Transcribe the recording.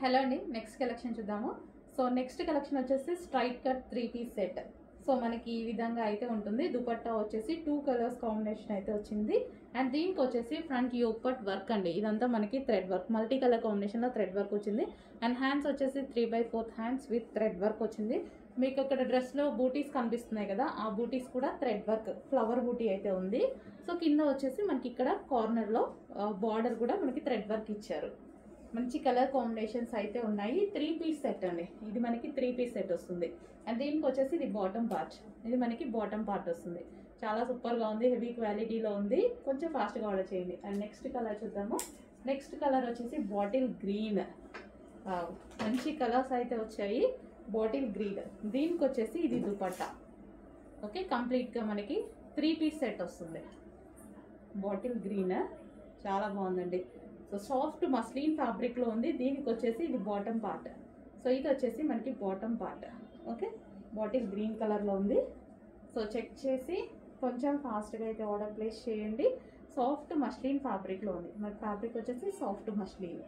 Hello అండి next collection చూద్దాము. So next collection వచ్చేసి straight cut three piece set so మనకి ఈ విధంగా అయితే ఉంటుంది. దుపట్టా వచ్చేసి టూ కలర్స్ కాంబినేషన్ అయితే వచ్చింది. అండ్ దీనికి వచ్చేసి ఫ్రంట్ యోపట్ వర్క్ అండి. ఇదంతా మనకి థ్రెడ్ వర్క్ మల్టీ కలర్ కాంబినేషన్లో థ్రెడ్ వర్క్ వచ్చింది. అండ్ హ్యాండ్స్ వచ్చేసి three by fourth hands with thread work వచ్చింది. మీకు అక్కడ డ్రెస్లో బూటీస్ కనిపిస్తున్నాయి కదా ఆ బూటీస్ కూడా థ్రెడ్ వర్క్ ఫ్లవర్ బూటీ అయితే ఉంది. సో కింద వచ్చేసి మనకి ఇక్కడ కార్నర్లో బార్డర్ కూడా మనకి థ్రెడ్ వర్క్ ఇచ్చారు. మంచి కలర్ కాంబినేషన్స్ అయితే ఉన్నాయి. త్రీ పీస్ సెట్ అండి. ఇది మనకి త్రీ పీస్ సెట్ వస్తుంది. అండ్ దీనికి వచ్చేసి ఇది బాటమ్ పార్ట్. ఇది మనకి బాటమ్ పార్ట్ వస్తుంది. చాలా సూపర్గా ఉంది. హెవీ క్వాలిటీలో ఉంది. కొంచెం ఫాస్ట్గా ఆర్డర్ చేయండి. అండ్ నెక్స్ట్ కలర్ చూద్దాము. నెక్స్ట్ కలర్ వచ్చేసి బాటిల్ గ్రీన్. మంచి కలర్స్ అయితే వచ్చాయి. Bottle green. దీనికి వచ్చేసి ఇది దుపట్టా. ఓకే కంప్లీట్గా మనకి త్రీ పీస్ సెట్ వస్తుంది. Bottle green. చాలా బాగుందండి. సో సాఫ్ట్ మస్లిన్ ఫ్యాబ్రిక్లో ఉంది. దీనికి వచ్చేసి ఇది బాటమ్ పార్ట్. సో ఇది వచ్చేసి మనకి bottom part. Okay? Bottle green కలర్లో ఉంది. సో చెక్ చేసి కొంచెం ఫాస్ట్గా అయితే ఆర్డర్ ప్లేస్ చేయండి. సాఫ్ట్ మస్లిన్ ఫ్యాబ్రిక్లో ఉంది. మరి ఫ్యాబ్రిక్ వచ్చేసి సాఫ్ట్ మస్లిన్.